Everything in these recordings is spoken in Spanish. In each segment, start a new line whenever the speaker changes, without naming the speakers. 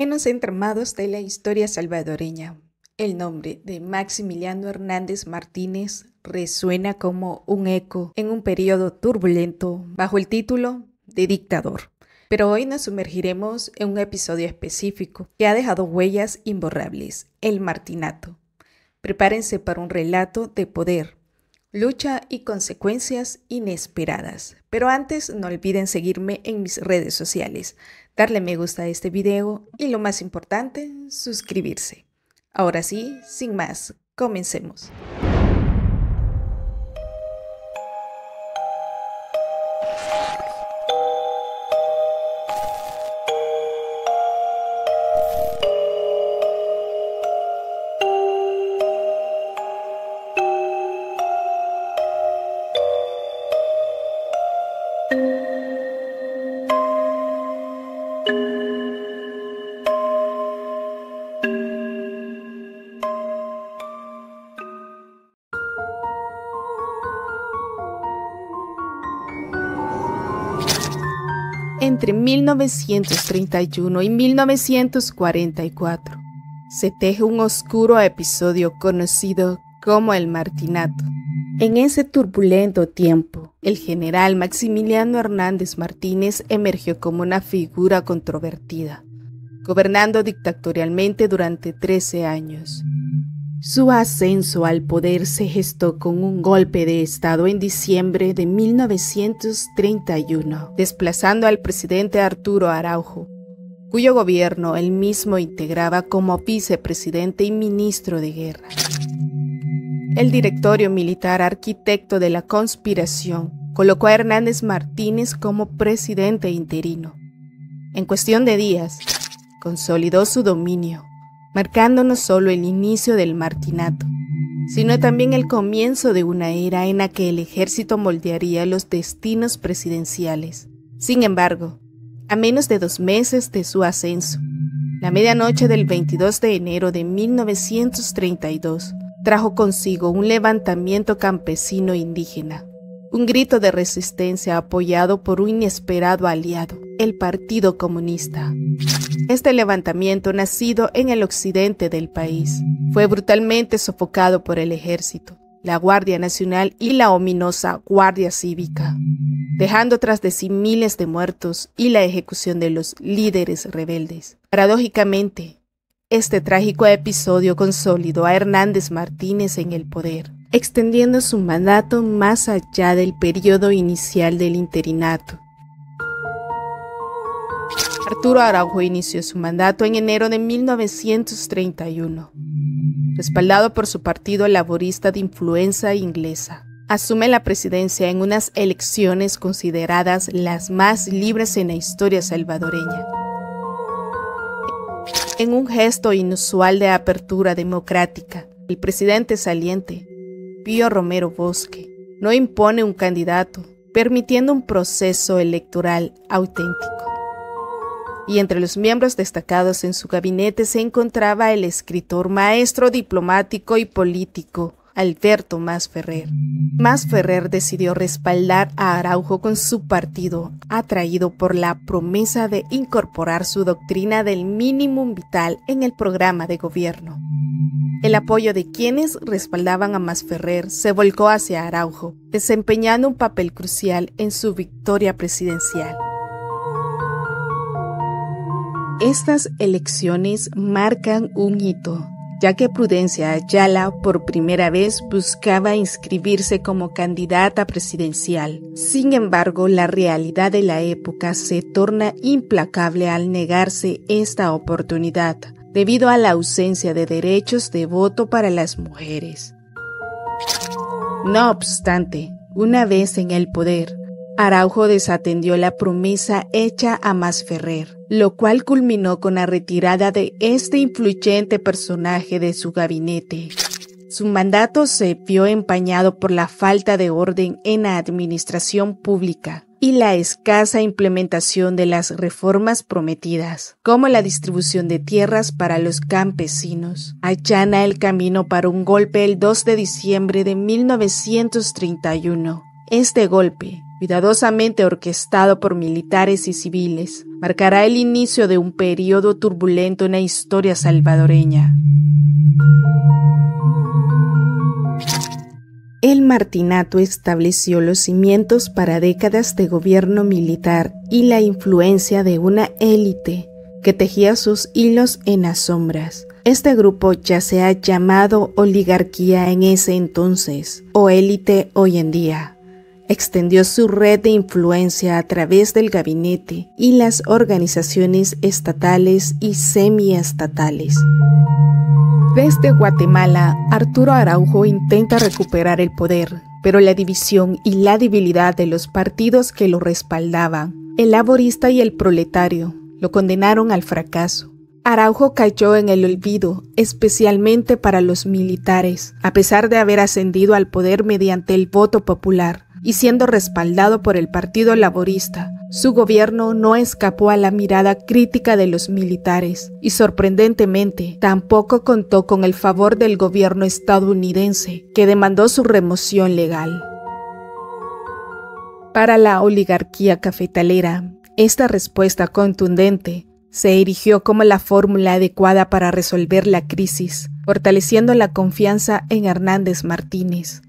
En los entramados de la historia salvadoreña, el nombre de Maximiliano Hernández Martínez resuena como un eco en un periodo turbulento bajo el título de dictador. Pero hoy nos sumergiremos en un episodio específico que ha dejado huellas imborrables, el martinato. Prepárense para un relato de poder, lucha y consecuencias inesperadas. Pero antes no olviden seguirme en mis redes sociales, darle me gusta a este video y lo más importante, suscribirse. Ahora sí, sin más, comencemos. Entre 1931 y 1944 se teje un oscuro episodio conocido como el Martinato. En ese turbulento tiempo, el general Maximiliano Hernández Martínez emergió como una figura controvertida, gobernando dictatorialmente durante 13 años. Su ascenso al poder se gestó con un golpe de Estado en diciembre de 1931, desplazando al presidente Arturo Araujo, cuyo gobierno él mismo integraba como vicepresidente y ministro de guerra. El directorio militar arquitecto de la conspiración colocó a Hernández Martínez como presidente interino. En cuestión de días, consolidó su dominio marcando no solo el inicio del martinato, sino también el comienzo de una era en la que el ejército moldearía los destinos presidenciales. Sin embargo, a menos de dos meses de su ascenso, la medianoche del 22 de enero de 1932 trajo consigo un levantamiento campesino indígena, un grito de resistencia apoyado por un inesperado aliado, el Partido Comunista. Este levantamiento, nacido en el occidente del país, fue brutalmente sofocado por el ejército, la Guardia Nacional y la ominosa Guardia Cívica, dejando tras de sí miles de muertos y la ejecución de los líderes rebeldes. Paradójicamente, este trágico episodio consolidó a Hernández Martínez en el poder, extendiendo su mandato más allá del periodo inicial del interinato Arturo Araujo inició su mandato en enero de 1931. Respaldado por su partido laborista de influencia inglesa, asume la presidencia en unas elecciones consideradas las más libres en la historia salvadoreña. En un gesto inusual de apertura democrática, el presidente saliente, Pío Romero Bosque, no impone un candidato, permitiendo un proceso electoral auténtico y entre los miembros destacados en su gabinete se encontraba el escritor, maestro diplomático y político Alberto Masferrer. Masferrer decidió respaldar a Araujo con su partido, atraído por la promesa de incorporar su doctrina del mínimo vital en el programa de gobierno. El apoyo de quienes respaldaban a Masferrer se volcó hacia Araujo, desempeñando un papel crucial en su victoria presidencial. Estas elecciones marcan un hito, ya que Prudencia Ayala por primera vez buscaba inscribirse como candidata presidencial. Sin embargo, la realidad de la época se torna implacable al negarse esta oportunidad, debido a la ausencia de derechos de voto para las mujeres. No obstante, una vez en el poder, Araujo desatendió la promesa hecha a Masferrer, lo cual culminó con la retirada de este influyente personaje de su gabinete. Su mandato se vio empañado por la falta de orden en la administración pública y la escasa implementación de las reformas prometidas, como la distribución de tierras para los campesinos. Allana el camino para un golpe el 2 de diciembre de 1931. Este golpe cuidadosamente orquestado por militares y civiles, marcará el inicio de un periodo turbulento en la historia salvadoreña. El Martinato estableció los cimientos para décadas de gobierno militar y la influencia de una élite que tejía sus hilos en las sombras. Este grupo ya se ha llamado oligarquía en ese entonces o élite hoy en día. Extendió su red de influencia a través del gabinete y las organizaciones estatales y semiestatales. Desde Guatemala, Arturo Araujo intenta recuperar el poder, pero la división y la debilidad de los partidos que lo respaldaban, el laborista y el proletario, lo condenaron al fracaso. Araujo cayó en el olvido, especialmente para los militares, a pesar de haber ascendido al poder mediante el voto popular y siendo respaldado por el Partido Laborista. Su gobierno no escapó a la mirada crítica de los militares y sorprendentemente tampoco contó con el favor del gobierno estadounidense, que demandó su remoción legal. Para la oligarquía cafetalera, esta respuesta contundente se erigió como la fórmula adecuada para resolver la crisis, fortaleciendo la confianza en Hernández Martínez,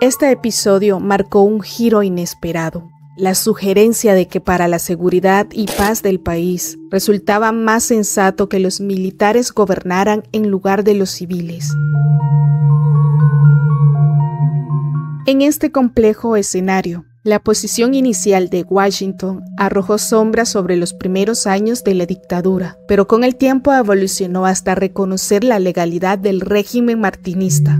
este episodio marcó un giro inesperado. La sugerencia de que para la seguridad y paz del país resultaba más sensato que los militares gobernaran en lugar de los civiles. En este complejo escenario, la posición inicial de Washington arrojó sombras sobre los primeros años de la dictadura, pero con el tiempo evolucionó hasta reconocer la legalidad del régimen martinista.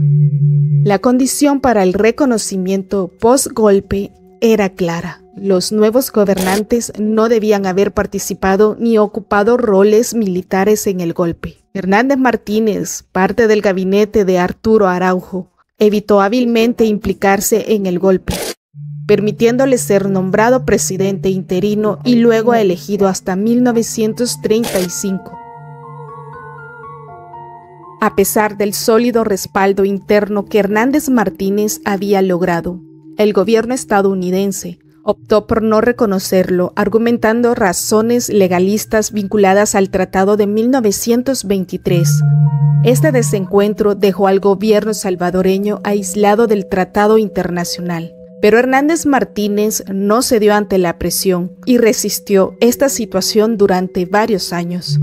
La condición para el reconocimiento post-golpe era clara. Los nuevos gobernantes no debían haber participado ni ocupado roles militares en el golpe. Hernández Martínez, parte del gabinete de Arturo Araujo, evitó hábilmente implicarse en el golpe, permitiéndole ser nombrado presidente interino y luego elegido hasta 1935. A pesar del sólido respaldo interno que Hernández Martínez había logrado, el gobierno estadounidense optó por no reconocerlo, argumentando razones legalistas vinculadas al Tratado de 1923. Este desencuentro dejó al gobierno salvadoreño aislado del Tratado Internacional. Pero Hernández Martínez no cedió ante la presión y resistió esta situación durante varios años.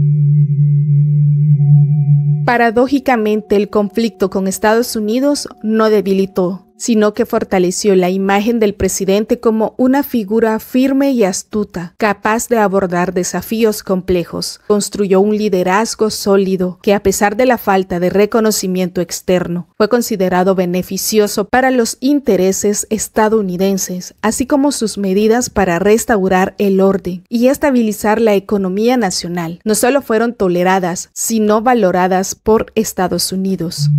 Paradójicamente, el conflicto con Estados Unidos no debilitó, sino que fortaleció la imagen del presidente como una figura firme y astuta, capaz de abordar desafíos complejos. Construyó un liderazgo sólido que a pesar de la falta de reconocimiento externo, fue considerado beneficioso para los intereses estadounidenses, así como sus medidas para restaurar el orden y estabilizar la economía nacional. No solo fueron toleradas, sino valoradas por Estados Unidos.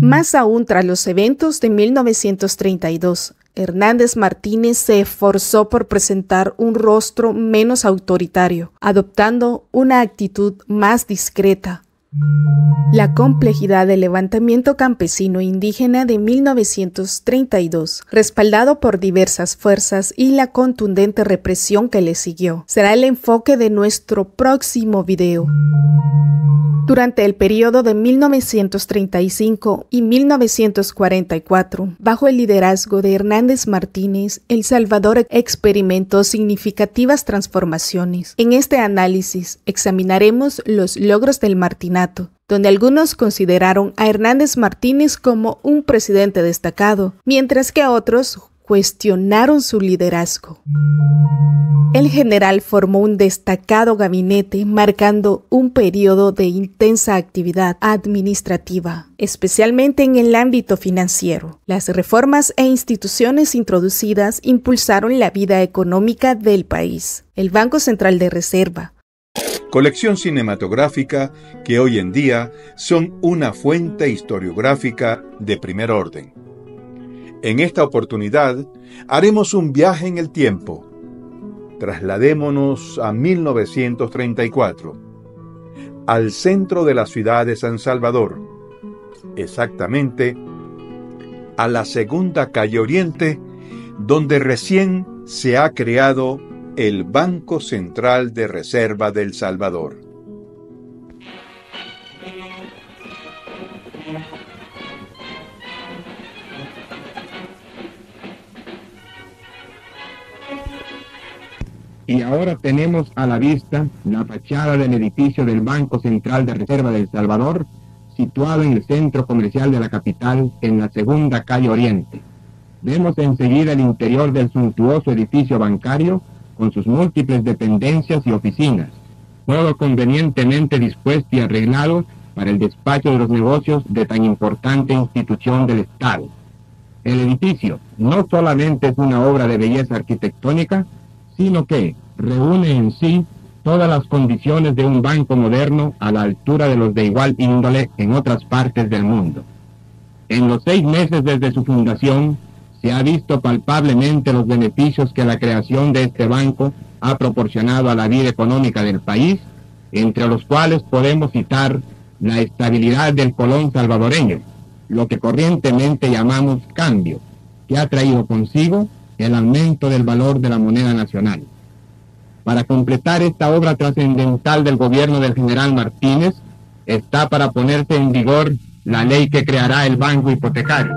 Más aún tras los eventos de 1932, Hernández Martínez se esforzó por presentar un rostro menos autoritario, adoptando una actitud más discreta, la complejidad del levantamiento campesino indígena de 1932, respaldado por diversas fuerzas y la contundente represión que le siguió, será el enfoque de nuestro próximo video. Durante el periodo de 1935 y 1944, bajo el liderazgo de Hernández Martínez, El Salvador experimentó significativas transformaciones. En este análisis examinaremos los logros del martinato, donde algunos consideraron a Hernández Martínez como un presidente destacado, mientras que otros cuestionaron su liderazgo. El general formó un destacado gabinete marcando un periodo de intensa actividad administrativa, especialmente en el ámbito financiero. Las reformas e instituciones introducidas impulsaron la vida económica del país. El Banco Central de Reserva,
colección cinematográfica que hoy en día son una fuente historiográfica de primer orden. En esta oportunidad haremos un viaje en el tiempo. Trasladémonos a 1934, al centro de la ciudad de San Salvador, exactamente a la segunda calle Oriente donde recién se ha creado el Banco Central de Reserva del Salvador.
Y ahora tenemos a la vista la fachada del edificio del Banco Central de Reserva del Salvador, situado en el centro comercial de la capital, en la segunda calle Oriente. Vemos enseguida el interior del suntuoso edificio bancario con sus múltiples dependencias y oficinas, todo convenientemente dispuesto y arreglado para el despacho de los negocios de tan importante institución del Estado. El edificio no solamente es una obra de belleza arquitectónica, sino que reúne en sí todas las condiciones de un banco moderno a la altura de los de igual índole en otras partes del mundo. En los seis meses desde su fundación, se ha visto palpablemente los beneficios que la creación de este banco ha proporcionado a la vida económica del país, entre los cuales podemos citar la estabilidad del colón salvadoreño, lo que corrientemente llamamos cambio, que ha traído consigo el aumento del valor de la moneda nacional. Para completar esta obra trascendental del gobierno del general Martínez, está para ponerse en vigor la ley que creará el Banco Hipotecario.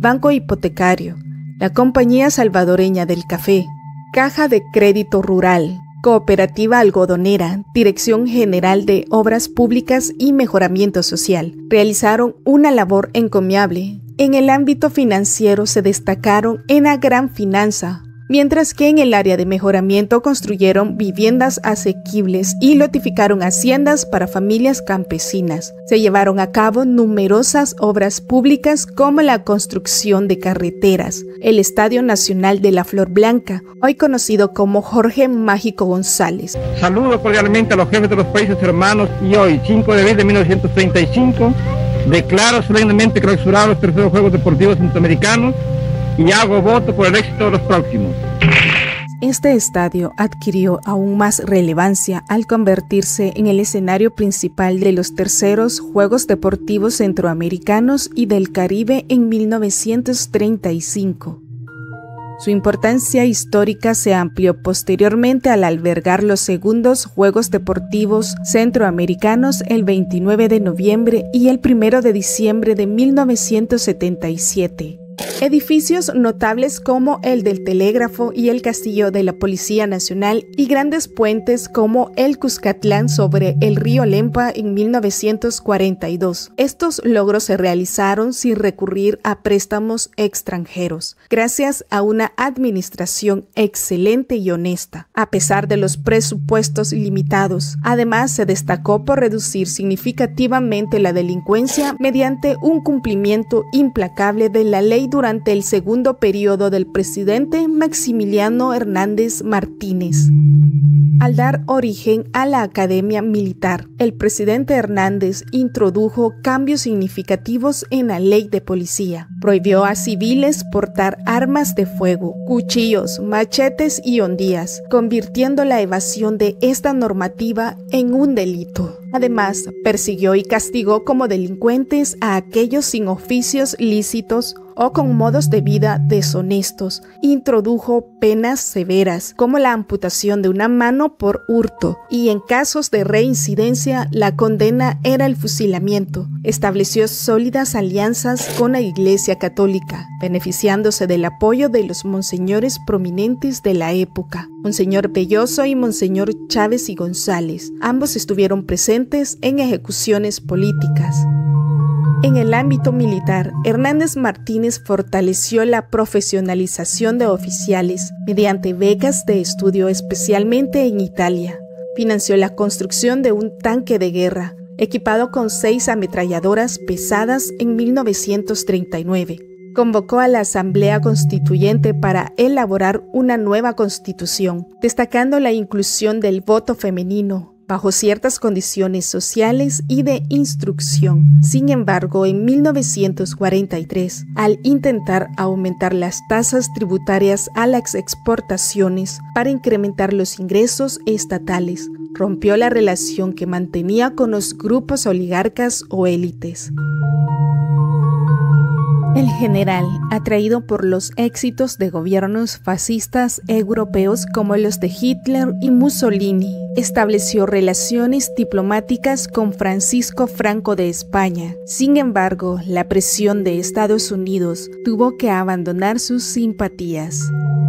Banco Hipotecario, la Compañía Salvadoreña del Café, Caja de Crédito Rural, Cooperativa Algodonera, Dirección General de Obras Públicas y Mejoramiento Social, realizaron una labor encomiable. En el ámbito financiero se destacaron en la gran finanza, mientras que en el área de mejoramiento construyeron viviendas asequibles y lotificaron haciendas para familias campesinas. Se llevaron a cabo numerosas obras públicas como la construcción de carreteras, el Estadio Nacional de la Flor Blanca, hoy conocido como Jorge Mágico González.
Saludo cordialmente a los jefes de los países hermanos y hoy, 5 de abril de 1935, declaro solemnemente clausurados los terceros Juegos Deportivos Centroamericanos y hago voto por el éxito de los próximos.
Este estadio adquirió aún más relevancia al convertirse en el escenario principal de los terceros Juegos Deportivos Centroamericanos y del Caribe en 1935. Su importancia histórica se amplió posteriormente al albergar los segundos Juegos Deportivos Centroamericanos el 29 de noviembre y el 1 de diciembre de 1977. Edificios notables como el del Telégrafo y el Castillo de la Policía Nacional y grandes puentes como el Cuscatlán sobre el río Lempa en 1942. Estos logros se realizaron sin recurrir a préstamos extranjeros, gracias a una administración excelente y honesta, a pesar de los presupuestos limitados. Además, se destacó por reducir significativamente la delincuencia mediante un cumplimiento implacable de la ley durante el segundo periodo del presidente Maximiliano Hernández Martínez. Al dar origen a la Academia Militar, el presidente Hernández introdujo cambios significativos en la ley de policía. Prohibió a civiles portar armas de fuego, cuchillos, machetes y hondías, convirtiendo la evasión de esta normativa en un delito. Además, persiguió y castigó como delincuentes a aquellos sin oficios lícitos o con modos de vida deshonestos. Introdujo penas severas como la amputación de una mano por hurto y en casos de reincidencia la condena era el fusilamiento. Estableció sólidas alianzas con la Iglesia Católica, beneficiándose del apoyo de los monseñores prominentes de la época, Monseñor Belloso y Monseñor Chávez y González. Ambos estuvieron presentes en ejecuciones políticas. En el ámbito militar, Hernández Martínez fortaleció la profesionalización de oficiales mediante becas de estudio especialmente en Italia. Financió la construcción de un tanque de guerra, equipado con seis ametralladoras pesadas en 1939. Convocó a la Asamblea Constituyente para elaborar una nueva constitución, destacando la inclusión del voto femenino, bajo ciertas condiciones sociales y de instrucción. Sin embargo, en 1943, al intentar aumentar las tasas tributarias a las exportaciones para incrementar los ingresos estatales, rompió la relación que mantenía con los grupos oligarcas o élites. El general, atraído por los éxitos de gobiernos fascistas europeos como los de Hitler y Mussolini, estableció relaciones diplomáticas con Francisco Franco de España. Sin embargo, la presión de Estados Unidos tuvo que abandonar sus simpatías.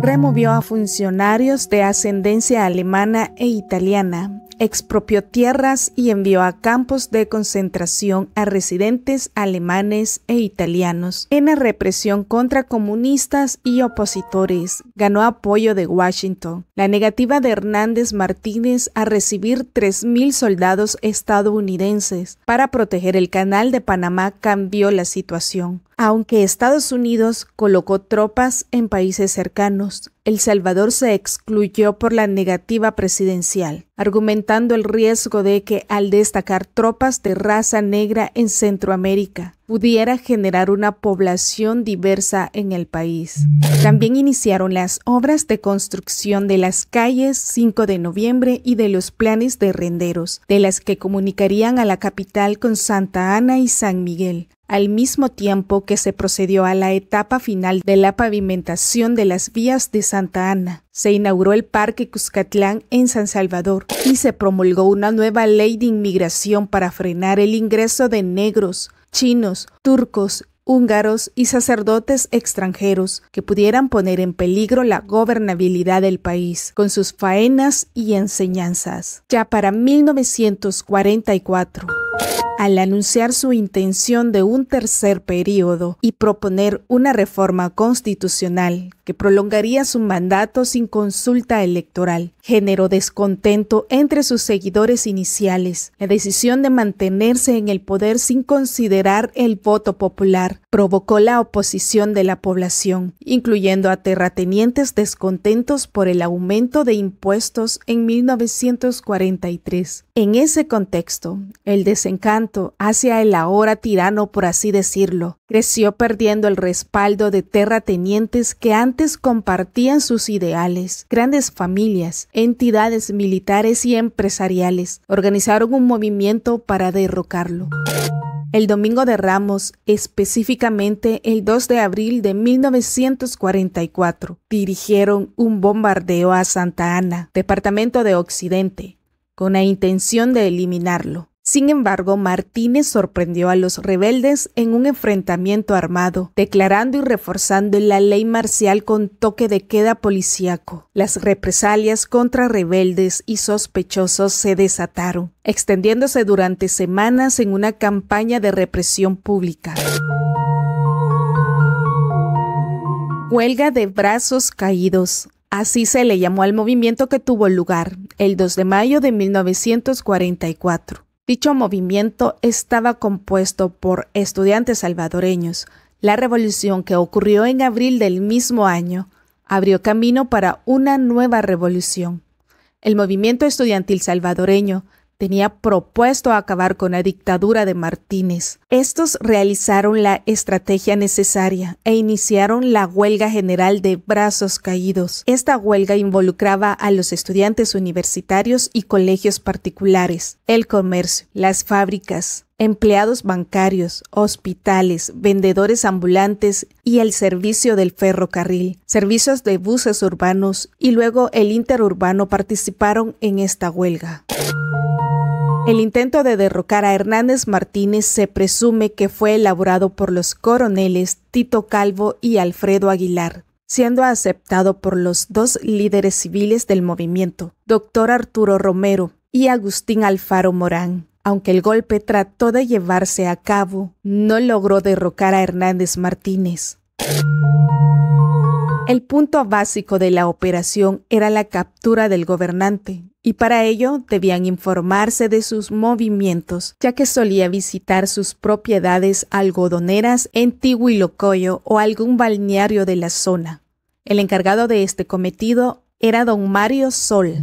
Removió a funcionarios de ascendencia alemana e italiana expropió tierras y envió a campos de concentración a residentes alemanes e italianos. En la represión contra comunistas y opositores, ganó apoyo de Washington. La negativa de Hernández Martínez a recibir 3.000 soldados estadounidenses para proteger el canal de Panamá cambió la situación. Aunque Estados Unidos colocó tropas en países cercanos, El Salvador se excluyó por la negativa presidencial, argumentando el riesgo de que al destacar tropas de raza negra en Centroamérica, pudiera generar una población diversa en el país. También iniciaron las obras de construcción de las calles 5 de noviembre y de los planes de renderos, de las que comunicarían a la capital con Santa Ana y San Miguel, al mismo tiempo que se procedió a la etapa final de la pavimentación de las vías de Santa Ana. Se inauguró el Parque Cuscatlán en San Salvador y se promulgó una nueva ley de inmigración para frenar el ingreso de negros, chinos, turcos, húngaros y sacerdotes extranjeros que pudieran poner en peligro la gobernabilidad del país con sus faenas y enseñanzas. Ya para 1944, al anunciar su intención de un tercer periodo y proponer una reforma constitucional que prolongaría su mandato sin consulta electoral, generó descontento entre sus seguidores iniciales. La decisión de mantenerse en el poder sin considerar el voto popular provocó la oposición de la población, incluyendo a terratenientes descontentos por el aumento de impuestos en 1943. En ese contexto, el desencanto hacia el ahora tirano, por así decirlo, creció perdiendo el respaldo de terratenientes que antes compartían sus ideales. Grandes familias, entidades militares y empresariales organizaron un movimiento para derrocarlo. El Domingo de Ramos, específicamente el 2 de abril de 1944, dirigieron un bombardeo a Santa Ana, departamento de Occidente, con la intención de eliminarlo. Sin embargo, Martínez sorprendió a los rebeldes en un enfrentamiento armado, declarando y reforzando la ley marcial con toque de queda policíaco. Las represalias contra rebeldes y sospechosos se desataron, extendiéndose durante semanas en una campaña de represión pública. Huelga de brazos caídos. Así se le llamó al movimiento que tuvo lugar el 2 de mayo de 1944. Dicho movimiento estaba compuesto por estudiantes salvadoreños. La revolución que ocurrió en abril del mismo año abrió camino para una nueva revolución. El movimiento estudiantil salvadoreño tenía propuesto acabar con la dictadura de Martínez. Estos realizaron la estrategia necesaria e iniciaron la huelga general de brazos caídos. Esta huelga involucraba a los estudiantes universitarios y colegios particulares, el comercio, las fábricas, empleados bancarios, hospitales, vendedores ambulantes y el servicio del ferrocarril, servicios de buses urbanos y luego el interurbano participaron en esta huelga. El intento de derrocar a Hernández Martínez se presume que fue elaborado por los coroneles Tito Calvo y Alfredo Aguilar, siendo aceptado por los dos líderes civiles del movimiento, doctor Arturo Romero y Agustín Alfaro Morán. Aunque el golpe trató de llevarse a cabo, no logró derrocar a Hernández Martínez. El punto básico de la operación era la captura del gobernante, y para ello debían informarse de sus movimientos, ya que solía visitar sus propiedades algodoneras en Tihuilocoyo o algún balneario de la zona. El encargado de este cometido era don Mario Sol.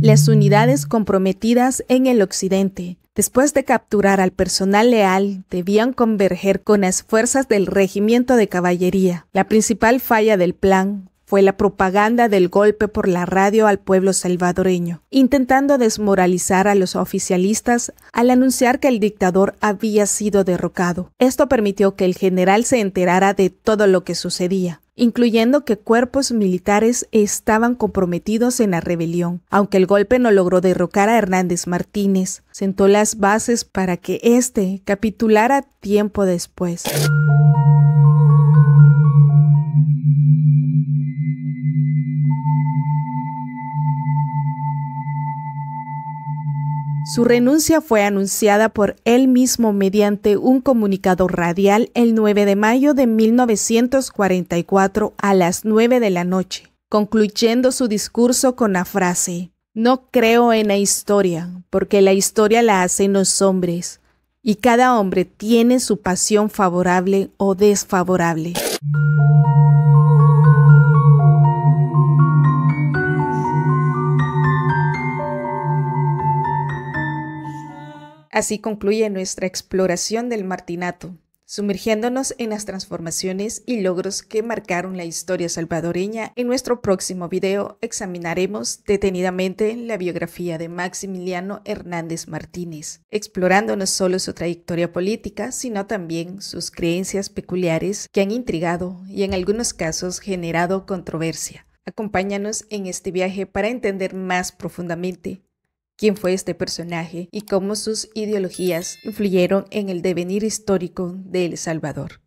Las unidades comprometidas en el occidente, después de capturar al personal leal, debían converger con las fuerzas del regimiento de caballería. La principal falla del plan fue la propaganda del golpe por la radio al pueblo salvadoreño, intentando desmoralizar a los oficialistas al anunciar que el dictador había sido derrocado. Esto permitió que el general se enterara de todo lo que sucedía incluyendo que cuerpos militares estaban comprometidos en la rebelión. Aunque el golpe no logró derrocar a Hernández Martínez, sentó las bases para que éste capitulara tiempo después. Su renuncia fue anunciada por él mismo mediante un comunicado radial el 9 de mayo de 1944 a las 9 de la noche, concluyendo su discurso con la frase, No creo en la historia, porque la historia la hacen los hombres, y cada hombre tiene su pasión favorable o desfavorable. Así concluye nuestra exploración del martinato, sumergiéndonos en las transformaciones y logros que marcaron la historia salvadoreña. En nuestro próximo video examinaremos detenidamente la biografía de Maximiliano Hernández Martínez, explorando no solo su trayectoria política, sino también sus creencias peculiares que han intrigado y en algunos casos generado controversia. Acompáñanos en este viaje para entender más profundamente quién fue este personaje y cómo sus ideologías influyeron en el devenir histórico de El Salvador.